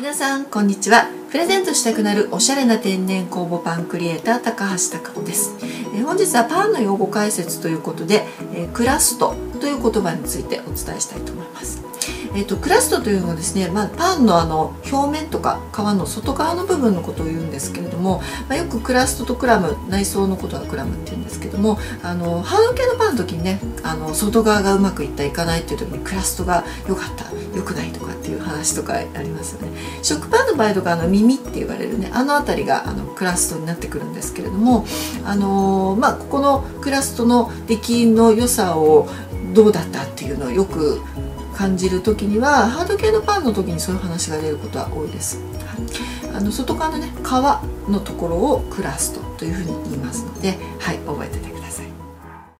皆さんこんにちは。プレゼントしたくなるおしゃれな天然酵母パンクリエイター高橋貴子です、え、本日はパンの用語解説ということで、え、クラストという言葉についてお伝えしたいと思います。えーと、クラストというのはですね、まあ、パンのあの表面とか皮の外側の部分のことを言うんですけれども、まあ、よくクラストとクラム内装のことはクラムって言うんですけどもあのハード系のの時にねあの外側がうまくいったいかないっていう時にクラストが良かった良くないとかっていう話とかありますよね。食パンの場合とかあの耳って言われるねあの辺りがあのクラストになってくるんですけれどもあのまあここのクラストの出来の良さをどうだったっていうのをよく感じる時にはハード系のパンの時にそういう話が出ることは多いです。はい、あの外側のね皮のところをクラストというふうに言いますので、はい、覚えてて